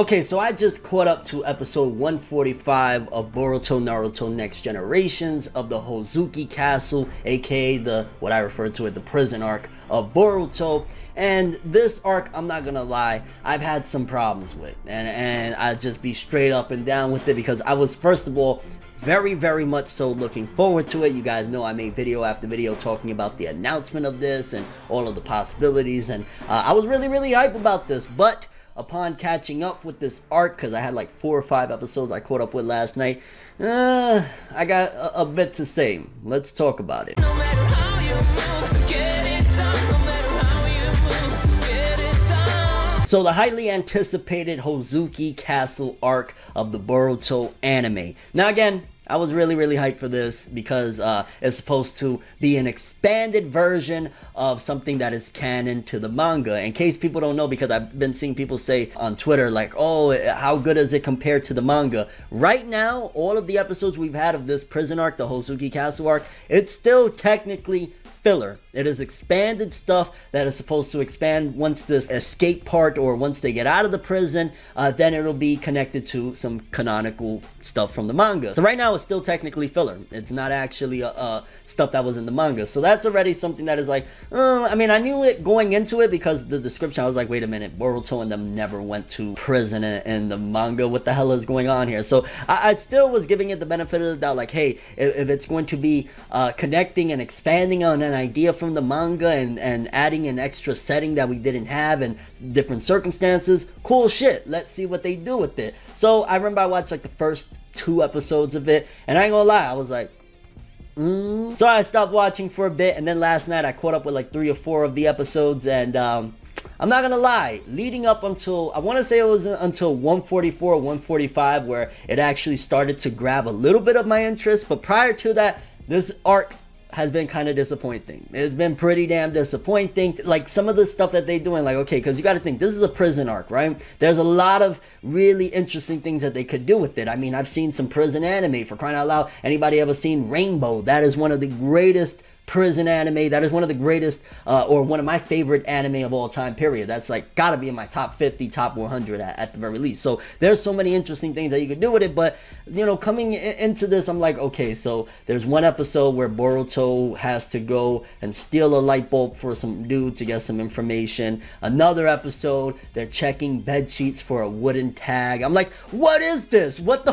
Okay, so I just caught up to episode 145 of Boruto Naruto Next Generations of the Hozuki Castle, aka the what I refer to as the prison arc of Boruto. And this arc, I'm not gonna lie, I've had some problems with. And and I just be straight up and down with it because I was first of all very very much so looking forward to it you guys know i made video after video talking about the announcement of this and all of the possibilities and uh, i was really really hype about this but upon catching up with this arc, because I had like four or five episodes I caught up with last night, uh, I got a, a, bit to say. Let's talk about it. So the highly anticipated Hozuki Castle arc of the Boruto anime. Now again, I was really, really hyped for this because uh, it's supposed to be an expanded version of something that is canon to the manga. In case people don't know, because I've been seeing people say on Twitter, like, oh, how good is it compared to the manga? Right now, all of the episodes we've had of this prison arc, the Hozuki Castle arc, it's still technically filler. It is expanded stuff that is supposed to expand once this escape part or once they get out of the prison. Uh, then it'll be connected to some canonical stuff from the manga. So right now it's still technically filler. It's not actually uh, uh, stuff that was in the manga. So that's already something that is like, uh, I mean, I knew it going into it because the description, I was like, wait a minute, Boruto and them never went to prison in, the manga. What the hell is going on here? So I, I, still was giving it the benefit of the doubt, like, hey, if, if it's going to be uh, connecting and expanding on an idea from the manga and, and adding an extra setting that we didn't have and different circumstances, cool shit. Let's see what they do with it. So I remember I watched like the first two episodes of it, and I ain't gonna lie, I was like, mm. So I stopped watching for a bit, and then last night I caught up with like three or four of the episodes, and um, I'm not gonna lie, leading up until I want to say it was until 144, 145, where it actually started to grab a little bit of my interest. But prior to that, this arc has been kind of disappointing. It's been pretty damn disappointing. Like some of the stuff that they're doing, like, okay, because you got to think this is a prison arc, right? There's a lot of really interesting things that they could do with it. I mean, I've seen some prison anime for crying out loud. Anybody ever seen Rainbow? That is one of the greatest prison anime. That is one of the greatest, uh, or one of my favorite anime of all time, period. That's like gotta be in my top 50, top 100 at, at the very least. So there's so many interesting things that you could do with it. But, you know, coming into this, I'm like, okay, so there's one episode where Boruto has to go and steal a light bulb for some dude to get some information. Another episode, they're checking bed sheets for a wooden tag. I'm like, what is this? What the?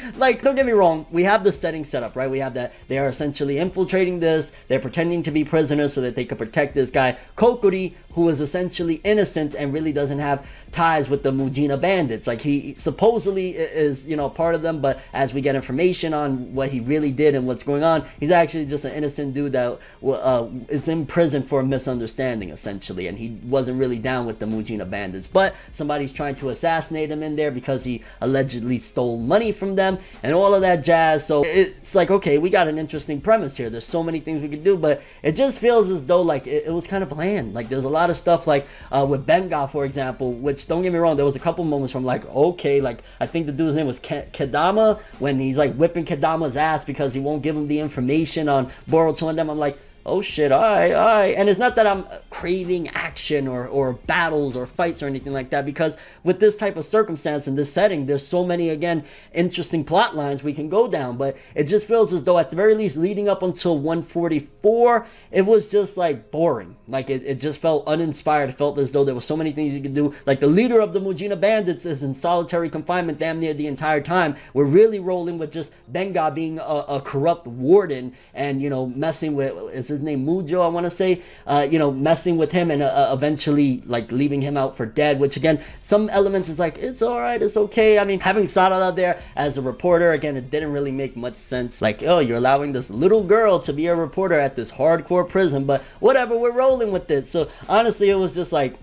Like, don't get me wrong, we have the setting set up, right? We have that they are essentially infiltrating this. They're pretending to be prisoners so that they could protect this guy, Kokuri, who is essentially innocent and really doesn't have ties with the Mujina bandits. Like he supposedly is, you know, part of them, but as we get information on what he really did and what's going on, he's actually just an innocent dude that uh, is in prison for a misunderstanding, essentially, and he wasn't really down with the Mujina bandits. But somebody's trying to assassinate him in there because he allegedly stole money from them and all of that jazz. So it's like, okay, we got an interesting premise here. There's so many things we could do, but it just feels as though like it, it was kind of bland. Like there's a lot of stuff like uh, with Benga, for example, which don't get me wrong, there was a couple moments from like okay, like I think the dude's name was Kazama when he's like whipping Kazama's ass because he won't give him the information on Boruto and them. I'm like oh shit, I, I, and it's not that I'm craving action or, or battles or fights or anything like that, because with this type of circumstance and this setting, there's so many, again, interesting plot lines we can go down, but it just feels as though at the very least, leading up until 144, it was just like boring. Like it, it just felt uninspired. It felt as though there were so many things you could do. Like the leader of the Mujina bandits is in solitary confinement damn near the entire time. We're really rolling with just Benga being a, a corrupt warden and, you know, messing with, is his name Mujo, I want to say, uh, you know, messing with him and uh, uh, eventually like leaving him out for dead, which again, some elements is like, it's all right, it's okay. I mean, having Sarada out there as a reporter, again, it didn't really make much sense. Like, oh, you're allowing this little girl to be a reporter at this hardcore prison, but whatever, we're rolling with it. So honestly, it was just like,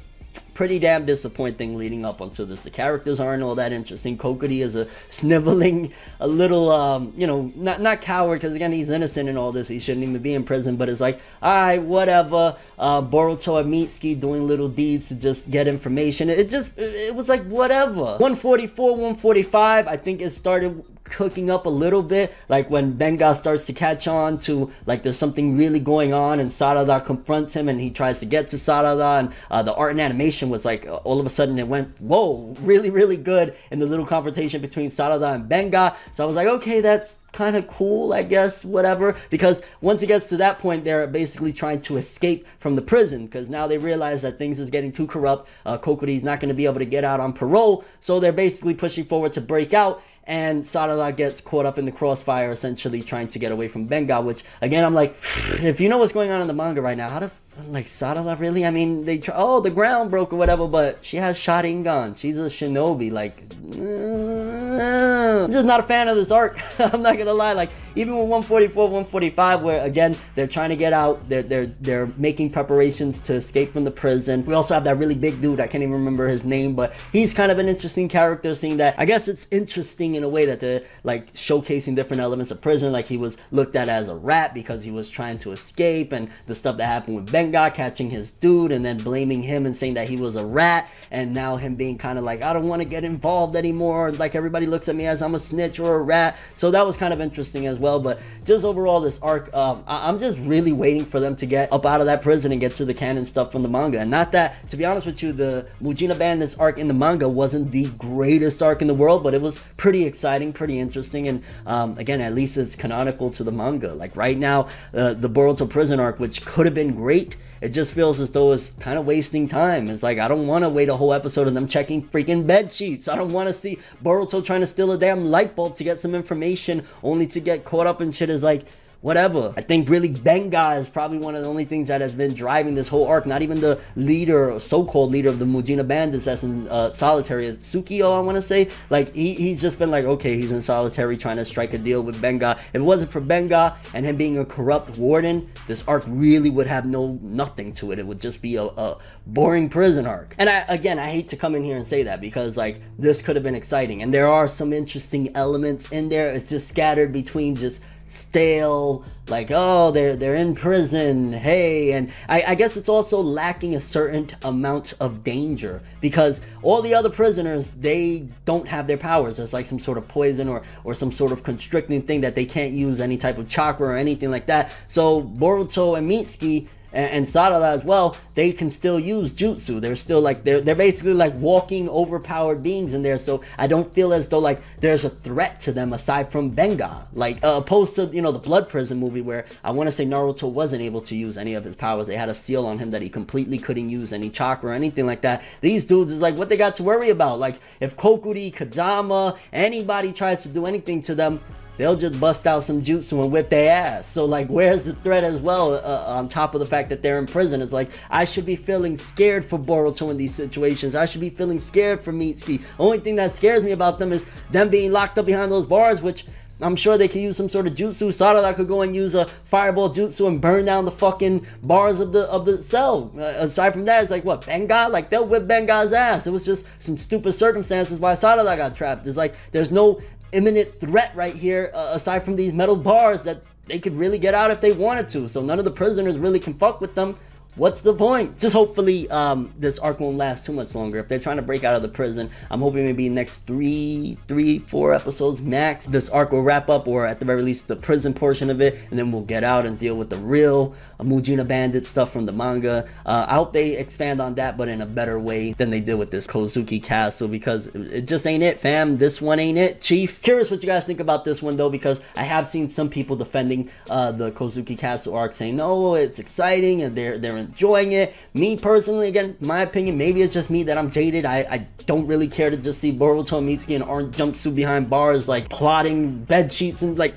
pretty damn disappointing leading up onto this. The characters aren't all that interesting. Kokuri is a sniveling, a little, um, you know, not not coward because again he's innocent in all this. He shouldn't even be in prison. But it's like, all right, whatever. Uh, Boruto and Mitsuki doing little deeds to just get information. It just, it was like whatever. 144, 145. I think it started cooking up a little bit, like when Benga starts to catch on to like there's something really going on, and Sarada confronts him, and he tries to get to Sarada, and uh, the art and animation was like all of a sudden it went whoa, really really good in the little confrontation between Sarada and Benga. So I was like, okay, that's kind of cool, I guess, whatever. Because once it gets to that point, they're basically trying to escape from the prison because now they realize that things is getting too corrupt. Uh, Kokuri's not going to be able to get out on parole, so they're basically pushing forward to break out. And Sarada gets caught up in the crossfire, essentially trying to get away from Benga. Which again, I'm like, if you know what's going on in the manga right now, how the like Sarada really? I mean, they try, oh the ground broke or whatever, but she has Sharingan. She's a shinobi. Like, uh, I'm just not a fan of this arc. I'm not gonna lie. Like, even with 144, 145, where again they're trying to get out, they're they're they're making preparations to escape from the prison. We also have that really big dude. I can't even remember his name, but he's kind of an interesting character. Seeing that, I guess it's interesting in a way that they're like showcasing different elements of prison. Like he was looked at as a rat because he was trying to escape, and the stuff that happened with Benga catching his dude and then blaming him and saying that he was a rat, and now him being kind of like I don't want to get involved anymore. Like everybody looks at me as I'm a snitch or a rat. So that was kind of interesting as well well. But just overall, this arc, um, I- am just really waiting for them to get up out of that prison and get to the canon stuff from the manga. And not that, to be honest with you, the Mujina Bandits arc in the manga wasn't the greatest arc in the world, but it was pretty exciting, pretty interesting. And um, again, at least it's canonical to the manga. Like right now, uh, the Boruto prison arc, which could have been great it just feels as though it's kind of wasting time. It's like I don't want to wait a whole episode of them checking freaking bed sheets. I don't want to see Boruto trying to steal a damn light bulb to get some information only to get caught up in shit. Is like whatever. I think really Benga is probably one of the only things that has been driving this whole arc. Not even the leader, so-called leader of the Mujina bandits that's in uh, solitary, Tsukio, I want to say. Like, he, he's just been like, okay, he's in solitary trying to strike a deal with Benga. If it wasn't for Benga and him being a corrupt warden, this arc really would have no nothing to it. It would just be a, a boring prison arc. And I, again, I hate to come in here and say that because, like, this could have been exciting. And there are some interesting elements in there. It's just scattered between just stale like oh they're they're in prison hey and I, I, guess it's also lacking a certain amount of danger because all the other prisoners they don't have their powers. It's like some sort of poison or or some sort of constricting thing that they can't use any type of chakra or anything like that. So boruto and mitsuki and, and Sarada as well, they can still use jutsu. They're still like they're they're basically like walking overpowered beings in there. So I don't feel as though like there's a threat to them aside from Benga. Like uh, opposed to you know the Blood Prison movie where I want to say Naruto wasn't able to use any of his powers. They had a seal on him that he completely couldn't use any chakra or anything like that. These dudes is like what they got to worry about. Like if Kokuri, Kazama, anybody tries to do anything to them, they'll just bust out some jutsu and whip their ass. So like, where's the threat as well? Uh, on top of the fact that they're in prison, it's like I should be feeling scared for Boruto in these situations. I should be feeling scared for Mitsuki. Only thing that scares me about them is them being locked up behind those bars, which I'm sure they could use some sort of jutsu. Sarada could go and use a fireball jutsu and burn down the fucking bars of the of the cell. Uh, aside from that, it's like what Benga? Like they'll whip Benga's ass. It was just some stupid circumstances why Sarada got trapped. It's like there's no imminent threat right here, uh, aside from these metal bars that they could really get out if they wanted to. So none of the prisoners really can fuck with them what's the point? Just hopefully um, this arc won't last too much longer. If they're trying to break out of the prison, I'm hoping maybe next three, three, four episodes max, this arc will wrap up, or at the very least the prison portion of it, and then we'll get out and deal with the real Mujina Bandit stuff from the manga. Uh, I hope they expand on that, but in a better way than they did with this Kozuki Castle, because it just ain't it, fam. This one ain't it, Chief. Curious what you guys think about this one though, because I have seen some people defending uh, the Kozuki Castle arc, saying no, it's exciting and they're they're enjoying it. Me personally, again, my opinion, maybe it's just me that I'm jaded. I, I don't really care to just see Boruto Mitsuki in orange jumpsuit behind bars, like plotting bed sheets and like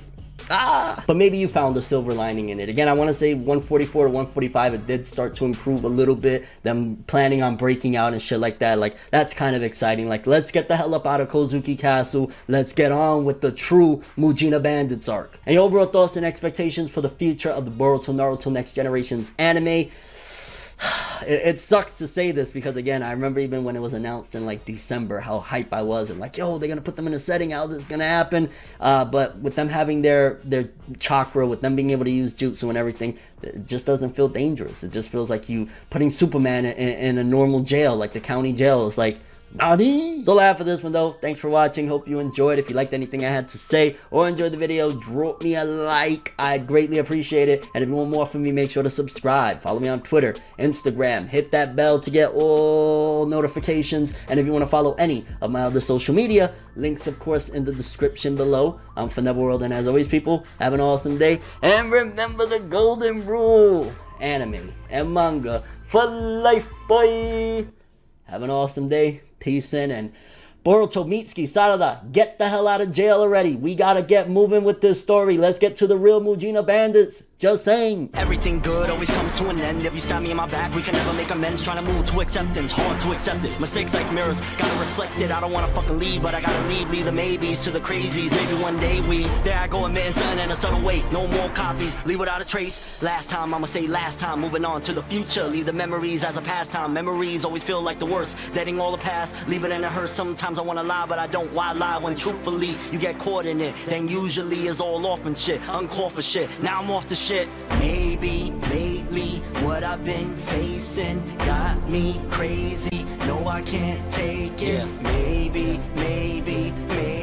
ah. But maybe you found a silver lining in it. Again i want to say 144 to 145 it did start to improve a little bit them planning on breaking out and shit like that like that's kind of exciting. Like let's get the hell up out of kozuki castle. Let's get on with the true mujina bandits arc. And your overall thoughts and expectations for the future of the boruto naruto next generations anime it, it, sucks to say this because again, I remember even when it was announced in like December how hype I was and like, yo, they're gonna put them in a setting, how this is gonna happen. Uh, but with them having their their chakra, with them being able to use jutsu and everything, it just doesn't feel dangerous. It just feels like you putting Superman in, in a normal jail, like the county jail. It's like Nani? I have for this one though. Thanks for watching. Hope you enjoyed. If you liked anything I had to say or enjoyed the video, drop me a like. I'd greatly appreciate it. And if you want more from me, make sure to subscribe. Follow me on Twitter, Instagram. Hit that bell to get all notifications. And if you want to follow any of my other social media, links of course in the description below. I'm for World, and as always, people, have an awesome day. And remember the golden rule. Anime and manga for life, boy. Have an awesome day. In and Boruto Mitsuki Sarada, get the hell out of jail already. We gotta get moving with this story. Let's get to the real Mujina bandits. Just saying. Everything good always comes to an end. If you stab me in my back, we can never make amends. Trying to move to acceptance, hard to accept it. Mistakes like mirrors, gotta reflect it. I don't wanna fucking leave, but I gotta leave. Leave the maybes to the crazies. Maybe one day we. There I go, admitting something in a subtle way. No more copies, leave without a trace. Last time, I'ma say last time. Moving on to the future. Leave the memories as a pastime. Memories always feel like the worst. Letting all the past, leave it in a hearse. Sometimes I wanna lie, but I don't. Why lie when truthfully you get caught in it? Then usually it's all off and shit. Uncalled for shit. Now I'm off the shit shit. Maybe lately, what I've been facing got me crazy. No, I can't take it. Yeah. Maybe, maybe, maybe.